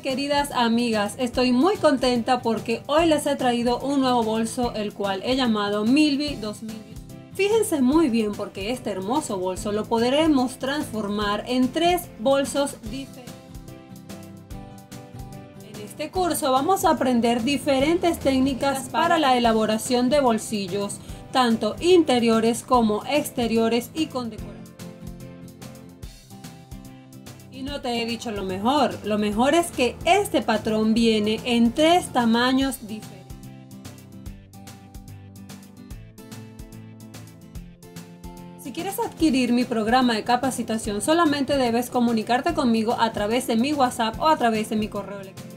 queridas amigas? Estoy muy contenta porque hoy les he traído un nuevo bolso el cual he llamado Milby 2000. Fíjense muy bien porque este hermoso bolso lo podremos transformar en tres bolsos diferentes. En este curso vamos a aprender diferentes técnicas para la elaboración de bolsillos, tanto interiores como exteriores y con no te he dicho lo mejor, lo mejor es que este patrón viene en tres tamaños diferentes. Si quieres adquirir mi programa de capacitación, solamente debes comunicarte conmigo a través de mi WhatsApp o a través de mi correo electrónico.